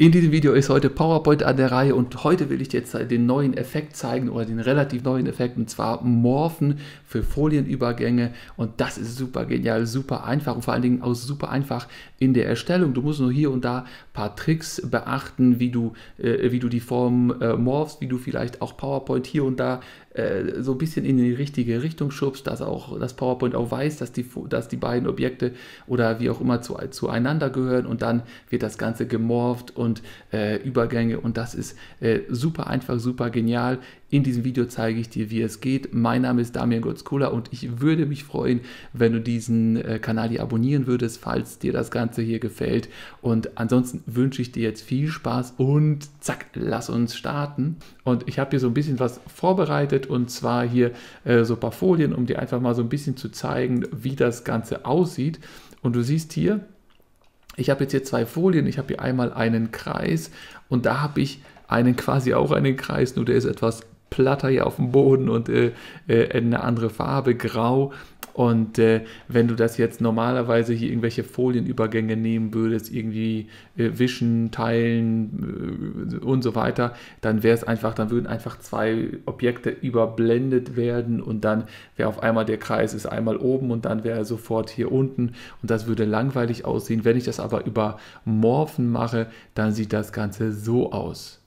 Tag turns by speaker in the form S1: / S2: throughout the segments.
S1: In diesem Video ist heute PowerPoint an der Reihe und heute will ich dir jetzt den neuen Effekt zeigen oder den relativ neuen Effekt und zwar Morphen für Folienübergänge und das ist super genial, super einfach und vor allen Dingen auch super einfach in der Erstellung. Du musst nur hier und da ein paar Tricks beachten, wie du, äh, wie du die Form äh, morphst, wie du vielleicht auch PowerPoint hier und da äh, so ein bisschen in die richtige Richtung schubst, dass auch das PowerPoint auch weiß, dass die, dass die beiden Objekte oder wie auch immer zu, zueinander gehören und dann wird das Ganze gemorpht und äh, Übergänge und das ist äh, super einfach, super genial. In diesem Video zeige ich dir, wie es geht. Mein Name ist Damian Gotzkola und ich würde mich freuen, wenn du diesen äh, Kanal hier abonnieren würdest, falls dir das Ganze hier gefällt. Und ansonsten wünsche ich dir jetzt viel Spaß und zack, lass uns starten. Und ich habe hier so ein bisschen was vorbereitet und zwar hier äh, so ein paar Folien, um dir einfach mal so ein bisschen zu zeigen, wie das Ganze aussieht. Und du siehst hier, ich habe jetzt hier zwei Folien. Ich habe hier einmal einen Kreis und da habe ich einen quasi auch einen Kreis, nur der ist etwas platter hier auf dem Boden und äh, äh, eine andere Farbe, grau. Und äh, wenn du das jetzt normalerweise hier irgendwelche Folienübergänge nehmen würdest, irgendwie äh, wischen, teilen äh, und so weiter, dann wäre es einfach, dann würden einfach zwei Objekte überblendet werden und dann wäre auf einmal der Kreis ist einmal oben und dann wäre er sofort hier unten und das würde langweilig aussehen. Wenn ich das aber über Morphen mache, dann sieht das Ganze so aus.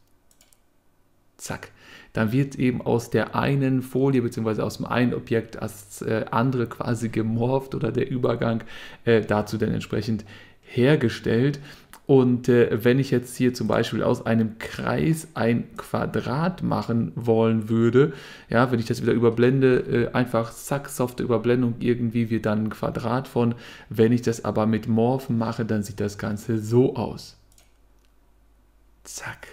S1: Zack dann wird eben aus der einen Folie bzw. aus dem einen Objekt das äh, andere quasi gemorpht oder der Übergang äh, dazu dann entsprechend hergestellt. Und äh, wenn ich jetzt hier zum Beispiel aus einem Kreis ein Quadrat machen wollen würde, ja, wenn ich das wieder überblende, äh, einfach zack, softe Überblendung, irgendwie wird dann ein Quadrat von. Wenn ich das aber mit Morphen mache, dann sieht das Ganze so aus. Zack,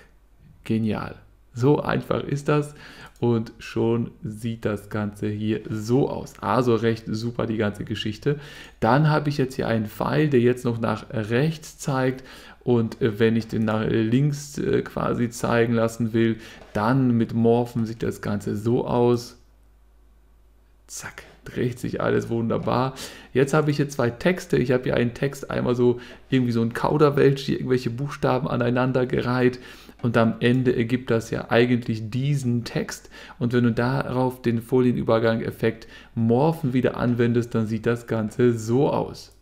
S1: genial. So einfach ist das und schon sieht das Ganze hier so aus. Also recht super die ganze Geschichte. Dann habe ich jetzt hier einen Pfeil, der jetzt noch nach rechts zeigt und äh, wenn ich den nach links äh, quasi zeigen lassen will, dann mit Morphen sieht das Ganze so aus. Zack, dreht sich alles wunderbar. Jetzt habe ich hier zwei Texte. Ich habe hier einen Text, einmal so irgendwie so ein Kauderwelsch, hier irgendwelche Buchstaben aneinander gereiht und am Ende ergibt das ja eigentlich diesen Text. Und wenn du darauf den Folienübergang-Effekt Morphen wieder anwendest, dann sieht das Ganze so aus.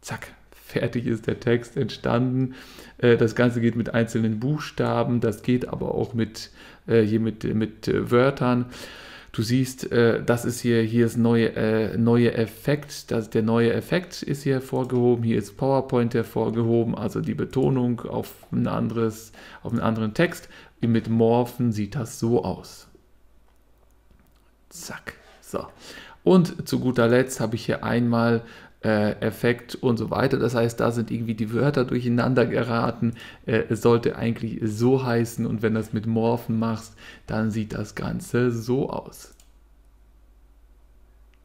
S1: Zack, fertig ist der Text entstanden. Äh, das Ganze geht mit einzelnen Buchstaben, das geht aber auch mit, äh, hier mit, mit äh, Wörtern. Du siehst, äh, das ist hier, hier ist neue, äh, neue Effekt, das, der neue Effekt ist hier hervorgehoben, hier ist PowerPoint hervorgehoben, also die Betonung auf, ein anderes, auf einen anderen Text. Mit Morphen sieht das so aus. Zack, so. Und zu guter Letzt habe ich hier einmal Effekt und so weiter. Das heißt, da sind irgendwie die Wörter durcheinander geraten. Äh, es sollte eigentlich so heißen und wenn du das mit Morphen machst, dann sieht das Ganze so aus.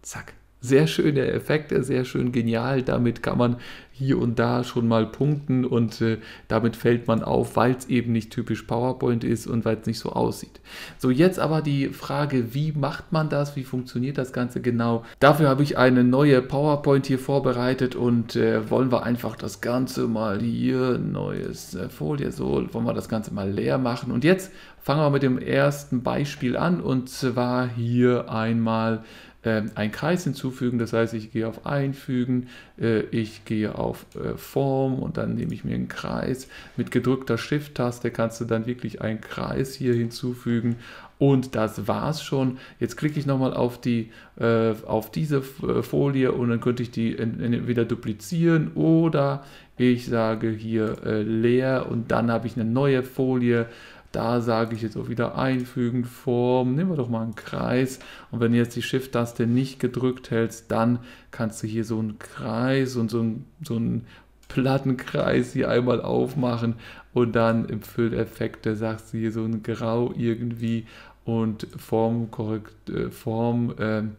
S1: Zack. Sehr schöne Effekte, sehr schön genial. Damit kann man hier und da schon mal punkten und äh, damit fällt man auf, weil es eben nicht typisch PowerPoint ist und weil es nicht so aussieht. So, jetzt aber die Frage, wie macht man das? Wie funktioniert das Ganze genau? Dafür habe ich eine neue PowerPoint hier vorbereitet und äh, wollen wir einfach das Ganze mal hier, neues äh, Folie, so wollen wir das Ganze mal leer machen. Und jetzt fangen wir mit dem ersten Beispiel an und zwar hier einmal einen Kreis hinzufügen. Das heißt, ich gehe auf Einfügen, äh, ich gehe auf äh, Form und dann nehme ich mir einen Kreis. Mit gedrückter Shift-Taste kannst du dann wirklich einen Kreis hier hinzufügen. Und das war's schon. Jetzt klicke ich nochmal auf, die, äh, auf diese äh, Folie und dann könnte ich die entweder duplizieren oder ich sage hier äh, leer und dann habe ich eine neue Folie da sage ich jetzt auch wieder einfügen, Form, nehmen wir doch mal einen Kreis. Und wenn du jetzt die Shift-Taste nicht gedrückt hältst, dann kannst du hier so einen Kreis und so einen, so einen Plattenkreis hier einmal aufmachen und dann im Fülleffekte sagst du hier so ein Grau irgendwie und Form, Korrekt, äh, Form, ähm,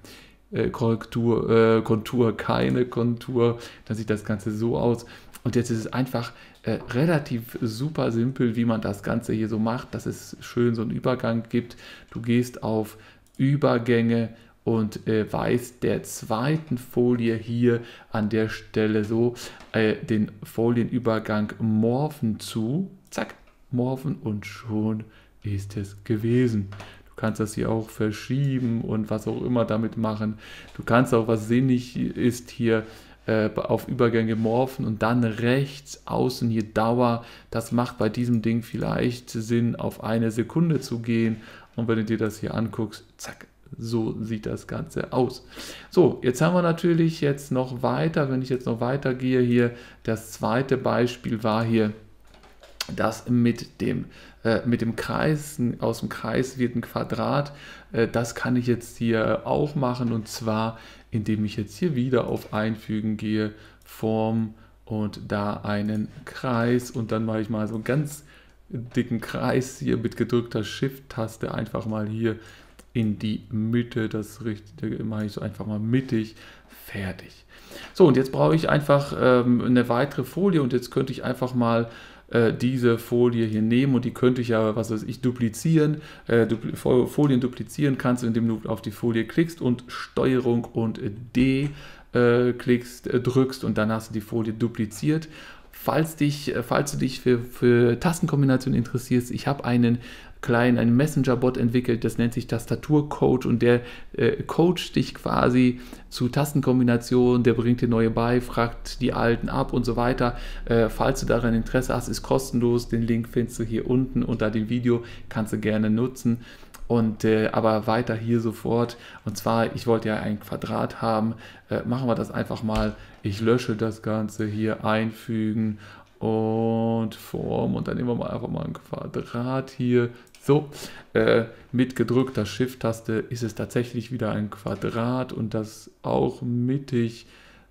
S1: äh, Korrektur, äh, Kontur, keine Kontur, dann sieht das Ganze so aus. Und jetzt ist es einfach äh, relativ super simpel, wie man das Ganze hier so macht, dass es schön so einen Übergang gibt. Du gehst auf Übergänge und äh, weist der zweiten Folie hier an der Stelle so äh, den Folienübergang Morphen zu. Zack, Morphen und schon ist es gewesen. Du kannst das hier auch verschieben und was auch immer damit machen. Du kannst auch, was sinnig ist, hier äh, auf Übergänge morphen und dann rechts außen hier Dauer. Das macht bei diesem Ding vielleicht Sinn, auf eine Sekunde zu gehen. Und wenn du dir das hier anguckst, zack, so sieht das Ganze aus. So, jetzt haben wir natürlich jetzt noch weiter, wenn ich jetzt noch weiter gehe hier, das zweite Beispiel war hier das mit dem, äh, mit dem Kreis, aus dem Kreis wird ein Quadrat. Äh, das kann ich jetzt hier auch machen und zwar, indem ich jetzt hier wieder auf Einfügen gehe, Form und da einen Kreis und dann mache ich mal so einen ganz dicken Kreis hier mit gedrückter Shift-Taste einfach mal hier in die Mitte, das Richtige mache ich so einfach mal mittig, fertig. So, und jetzt brauche ich einfach ähm, eine weitere Folie und jetzt könnte ich einfach mal äh, diese Folie hier nehmen und die könnte ich ja, was weiß ich, duplizieren. Äh, dupl Folien duplizieren kannst du, indem du auf die Folie klickst und Steuerung und D äh, klickst, äh, drückst und dann hast du die Folie dupliziert. Falls, dich, falls du dich für, für Tastenkombinationen interessierst, ich habe einen kleinen, einen Messenger-Bot entwickelt, das nennt sich Tastaturcoach und der äh, coacht dich quasi zu Tastenkombinationen, der bringt dir neue bei, fragt die alten ab und so weiter. Äh, falls du daran Interesse hast, ist kostenlos, den Link findest du hier unten unter dem Video, kannst du gerne nutzen. Und äh, aber weiter hier sofort. Und zwar, ich wollte ja ein Quadrat haben. Äh, machen wir das einfach mal. Ich lösche das Ganze hier einfügen und Form und dann nehmen wir mal einfach mal ein Quadrat hier. So, äh, mit gedrückter Shift-Taste ist es tatsächlich wieder ein Quadrat und das auch mittig.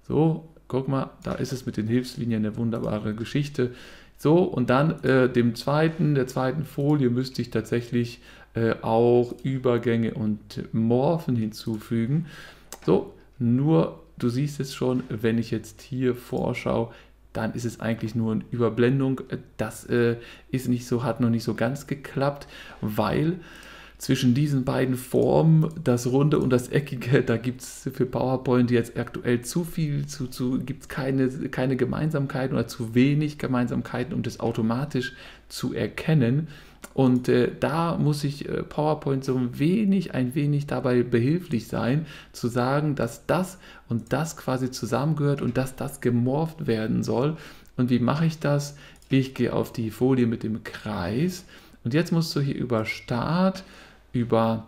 S1: So, guck mal, da ist es mit den Hilfslinien eine wunderbare Geschichte. So, und dann äh, dem zweiten, der zweiten Folie müsste ich tatsächlich äh, auch Übergänge und Morphen hinzufügen. So, nur du siehst es schon, wenn ich jetzt hier vorschaue, dann ist es eigentlich nur eine Überblendung. Das äh, ist nicht so, hat noch nicht so ganz geklappt, weil zwischen diesen beiden Formen, das Runde und das Eckige, da gibt es für PowerPoint jetzt aktuell zu viel, zu, zu, gibt es keine, keine Gemeinsamkeiten oder zu wenig Gemeinsamkeiten, um das automatisch zu erkennen. Und äh, da muss ich äh, PowerPoint so ein wenig, ein wenig dabei behilflich sein, zu sagen, dass das und das quasi zusammengehört und dass das gemorpht werden soll. Und wie mache ich das? Ich gehe auf die Folie mit dem Kreis und jetzt musst du hier über Start, über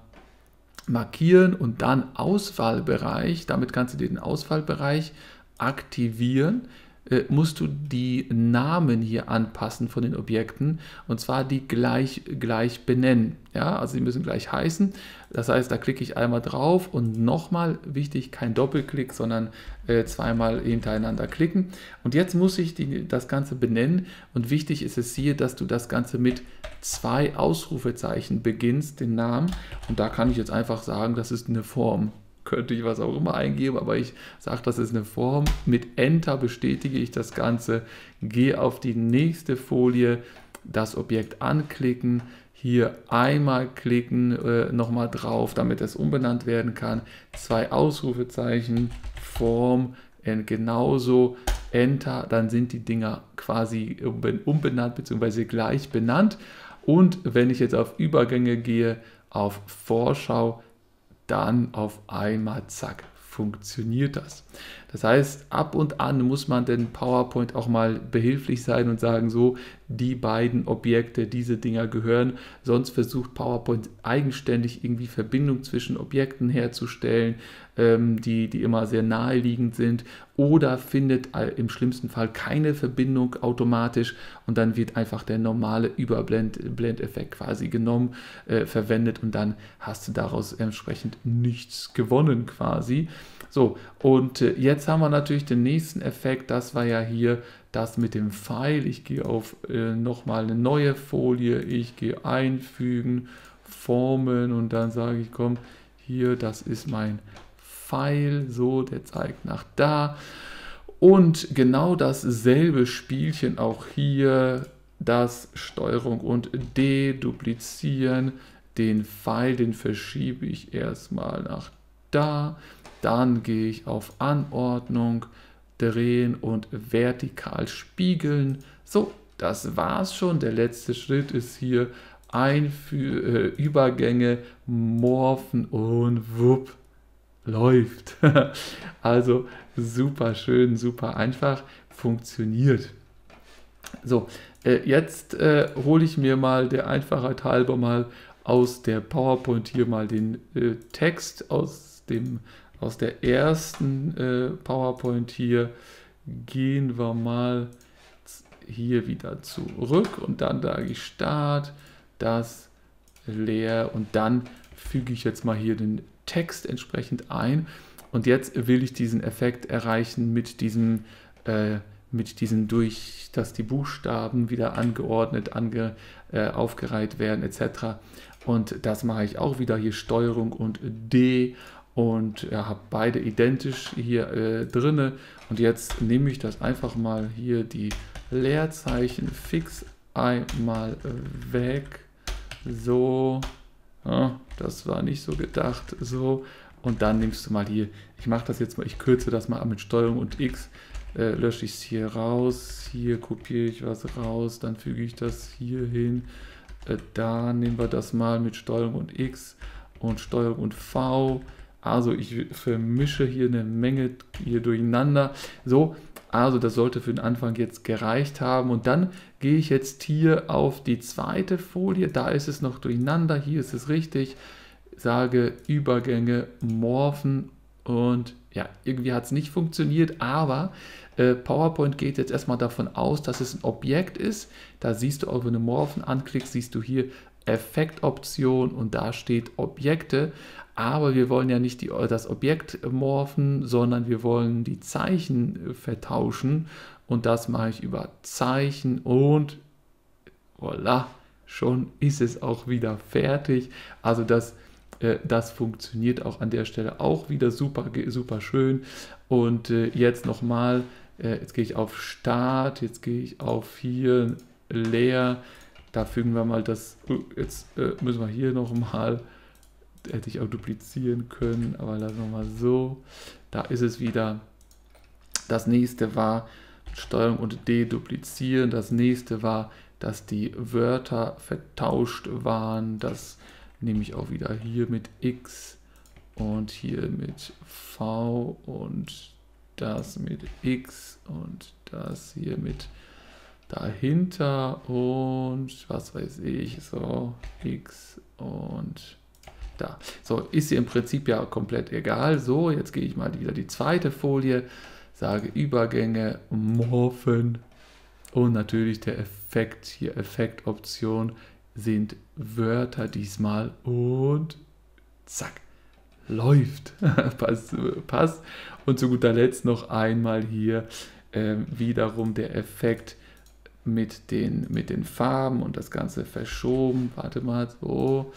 S1: Markieren und dann Auswahlbereich, damit kannst du den Auswahlbereich aktivieren äh, musst du die Namen hier anpassen von den Objekten und zwar die gleich, gleich benennen. Ja, also sie müssen gleich heißen. Das heißt, da klicke ich einmal drauf und nochmal, wichtig, kein Doppelklick, sondern äh, zweimal hintereinander klicken. Und jetzt muss ich die, das Ganze benennen und wichtig ist es hier, dass du das Ganze mit zwei Ausrufezeichen beginnst, den Namen. Und da kann ich jetzt einfach sagen, das ist eine Form könnte ich was auch immer eingeben, aber ich sage, das ist eine Form. Mit Enter bestätige ich das Ganze, gehe auf die nächste Folie, das Objekt anklicken, hier einmal klicken, äh, nochmal drauf, damit es umbenannt werden kann. Zwei Ausrufezeichen, Form, genauso Enter, dann sind die Dinger quasi umbenannt bzw. gleich benannt. Und wenn ich jetzt auf Übergänge gehe, auf Vorschau, dann auf einmal, zack, funktioniert das. Das heißt, ab und an muss man den PowerPoint auch mal behilflich sein und sagen, so, die beiden Objekte, diese Dinger gehören. Sonst versucht PowerPoint eigenständig irgendwie Verbindung zwischen Objekten herzustellen, ähm, die, die immer sehr naheliegend sind oder findet im schlimmsten Fall keine Verbindung automatisch und dann wird einfach der normale Überblendeffekt quasi genommen, äh, verwendet und dann hast du daraus entsprechend nichts gewonnen quasi. So, und äh, jetzt haben wir natürlich den nächsten Effekt, das war ja hier das mit dem Pfeil. Ich gehe auf äh, nochmal eine neue Folie, ich gehe einfügen, formen und dann sage ich, komm, hier, das ist mein Pfeil, so, der zeigt nach da. Und genau dasselbe Spielchen auch hier, das Steuerung und D duplizieren, den Pfeil, den verschiebe ich erstmal nach da. Dann gehe ich auf Anordnung, drehen und vertikal spiegeln. So, das war's schon. Der letzte Schritt ist hier Einfü äh, Übergänge, Morphen und wupp, läuft. also super schön, super einfach, funktioniert. So, äh, jetzt äh, hole ich mir mal der Einfachheit halber mal aus der PowerPoint hier mal den äh, Text aus, dem, aus der ersten äh, PowerPoint hier. Gehen wir mal hier wieder zurück und dann sage ich Start, das leer und dann füge ich jetzt mal hier den Text entsprechend ein. Und jetzt will ich diesen Effekt erreichen mit diesem äh, mit diesen durch, dass die Buchstaben wieder angeordnet, ange, äh, aufgereiht werden etc. Und das mache ich auch wieder hier Steuerung und D und ja, habe beide identisch hier äh, drinne. Und jetzt nehme ich das einfach mal hier die Leerzeichen fix einmal weg. So, ja, das war nicht so gedacht. So, und dann nimmst du mal hier, ich mache das jetzt mal, ich kürze das mal mit Steuerung und X äh, lösche ich es hier raus, hier kopiere ich was raus, dann füge ich das hier hin, äh, da nehmen wir das mal mit Steuerung und X und Steuerung und V, also ich vermische hier eine Menge hier durcheinander, so, also das sollte für den Anfang jetzt gereicht haben. Und dann gehe ich jetzt hier auf die zweite Folie, da ist es noch durcheinander, hier ist es richtig, sage Übergänge, Morphen und ja, irgendwie hat es nicht funktioniert, aber äh, PowerPoint geht jetzt erstmal davon aus, dass es ein Objekt ist. Da siehst du auch, wenn du Morphen anklickst, siehst du hier Effektoption und da steht Objekte. Aber wir wollen ja nicht die, das Objekt morphen, sondern wir wollen die Zeichen äh, vertauschen. Und das mache ich über Zeichen und voilà, schon ist es auch wieder fertig. Also das äh, das funktioniert auch an der Stelle auch wieder super, super schön. Und äh, jetzt nochmal, äh, jetzt gehe ich auf Start, jetzt gehe ich auf hier leer. Da fügen wir mal das, jetzt müssen wir hier nochmal, hätte ich auch duplizieren können, aber lassen wir mal so. Da ist es wieder. Das nächste war Steuerung und deduplizieren. Das nächste war, dass die Wörter vertauscht waren. Das nehme ich auch wieder hier mit X und hier mit V und das mit X und das hier mit dahinter und was weiß ich, so X und da. So, ist hier im Prinzip ja komplett egal. So, jetzt gehe ich mal wieder die zweite Folie, sage Übergänge, Morphen und natürlich der Effekt, hier Effektoption sind Wörter diesmal und zack, läuft. passt, passt. Und zu guter Letzt noch einmal hier äh, wiederum der Effekt mit den, mit den Farben und das Ganze verschoben. Warte mal, so,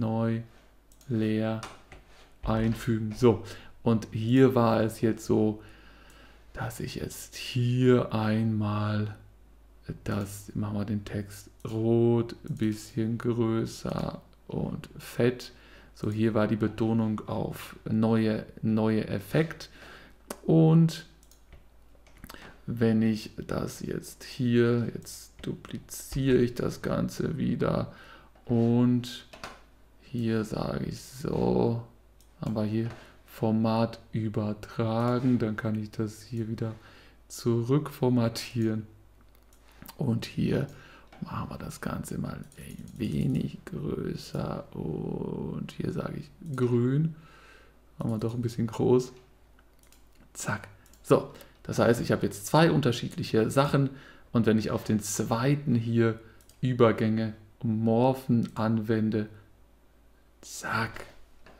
S1: neu, leer, einfügen. So, und hier war es jetzt so, dass ich jetzt hier einmal das machen wir den Text rot, bisschen größer und fett. So hier war die Betonung auf neue, neue Effekt. Und wenn ich das jetzt hier, jetzt dupliziere ich das Ganze wieder und hier sage ich so, haben wir hier Format übertragen, dann kann ich das hier wieder zurückformatieren. Und hier machen wir das Ganze mal ein wenig größer und hier sage ich grün. Machen wir doch ein bisschen groß. Zack. So, das heißt, ich habe jetzt zwei unterschiedliche Sachen und wenn ich auf den zweiten hier Übergänge Morphen anwende, zack.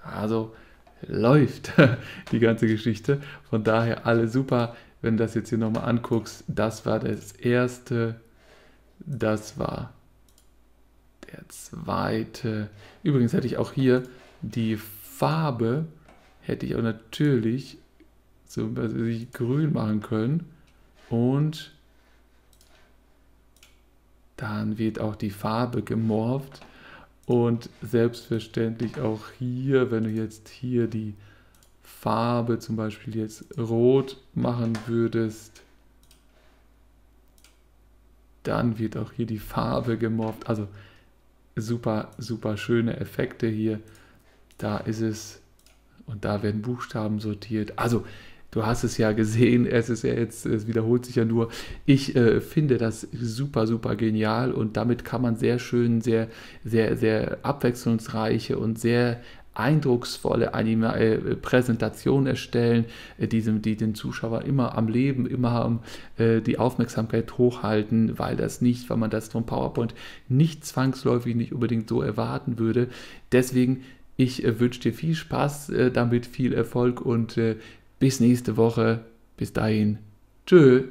S1: Also läuft die ganze Geschichte. Von daher alle super. Wenn du das jetzt hier nochmal anguckst, das war das erste das war der zweite. Übrigens hätte ich auch hier die Farbe, hätte ich auch natürlich so grün machen können. Und dann wird auch die Farbe gemorpht. Und selbstverständlich auch hier, wenn du jetzt hier die Farbe zum Beispiel jetzt rot machen würdest, dann wird auch hier die Farbe gemorpht. Also super, super schöne Effekte hier. Da ist es und da werden Buchstaben sortiert. Also du hast es ja gesehen, es ist ja jetzt, es wiederholt sich ja nur. Ich äh, finde das super, super genial und damit kann man sehr schön, sehr, sehr, sehr abwechslungsreiche und sehr eindrucksvolle Anima äh, Präsentation erstellen, äh, die, die, den Zuschauer immer am Leben, immer äh, die Aufmerksamkeit hochhalten, weil das nicht, weil man das vom PowerPoint nicht zwangsläufig nicht unbedingt so erwarten würde. Deswegen, ich äh, wünsche dir viel Spaß äh, damit, viel Erfolg und äh, bis nächste Woche. Bis dahin. Tschö.